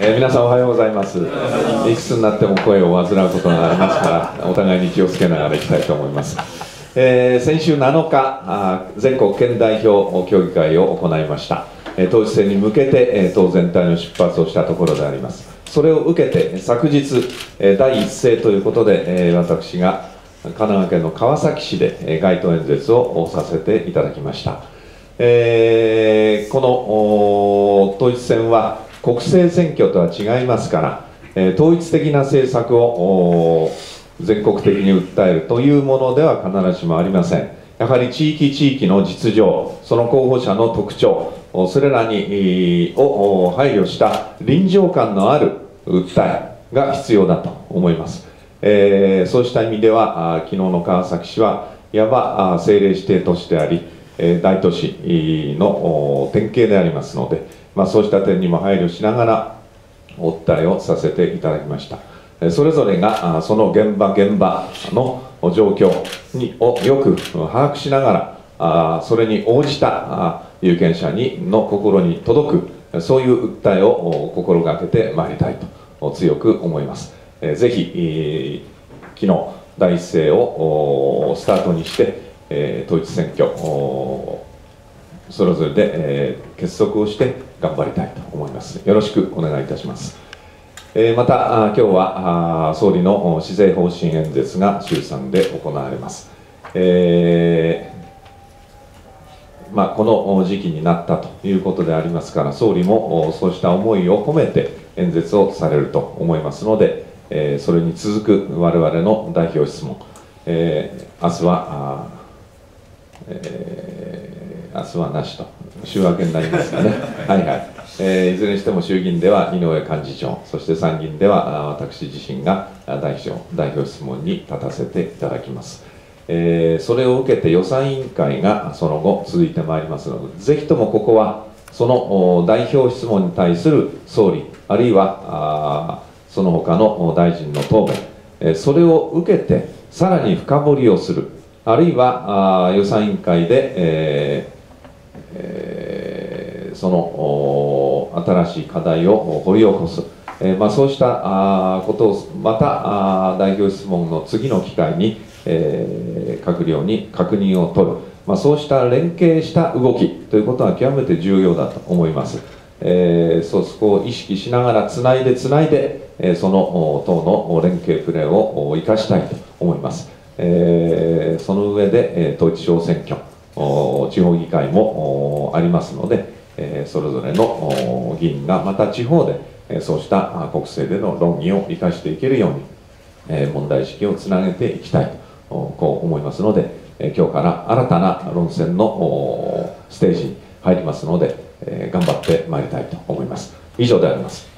えー、皆さんおはようございます。いくつになっても声を患うことがありますからお互いに気をつけながらいきたいと思います、えー、先週7日あ全国県代表協議会を行いました、えー、統一戦に向けて、えー、党全体の出発をしたところであります。それを受けて昨日、えー、第一声ということで、えー、私が神奈川県の川崎市で、えー、街頭演説をさせていただきました。えー、この統一選は国政選挙とは違いますから、えー、統一的な政策を全国的に訴えるというものでは必ずしもありません。やはり地域地域の実情その候補者の特徴それらにを配慮した臨場感のある訴えが必要だと思います、えー、そうした意味では昨日の川崎市はいわば政令指定都市であり大都市の典型でありますので、まあ、そうした点にも配慮しながらお訴えをさせていただきました。それぞれがその現場現場の状況にをよく把握しながらそれに応じた有権者にの心に届くそういう訴えを心がけてまいりたいと強く思います。ぜひ昨日第一声をスタートにしてえー、統一選挙それぞれで、えー、結束をして頑張りたいと思います。よろしくお願いいたします、えー、また今日は総理の施政方針演説が衆参で行われます、えーまあ、この時期になったということでありますから総理もそうした思いを込めて演説をされると思いますので、え、それに続く我々の代表質問、え、明日はえー、明日はなしと週明けになりますかね。はいはい、えー、いずれにしても衆議院では井上幹事長そして参議院では私自身が代表代表質問に立たせていただきます、えー、それを受けて予算委員会がその後続いてまいりますのでぜひともここはその代表質問に対する総理あるいはその他の大臣の答弁それを受けてさらに深掘りをするあるいはあ予算委員会で、えーえー、その新しい課題を掘り起こす、えーまあ、そうしたことをまた代表質問の次の機会に、えー、閣僚に確認を取る、まあ、そうした連携した動きということは極めて重要だと思います。えー、そそこを意識しながらつないでつないで、えー、その党の連携プレーを生かしたいと思います。えー、で、えー、統一地方選挙地方議会もありますので、えー、それぞれの議員がまた地方で、えー、そうした国政での論議を生かしていけるように、えー、問題意識をつなげていきたいとこう思いますので、えー、今日から新たな論戦のステージに入りますので、えー、頑張ってまいりたいと思います。以上であります。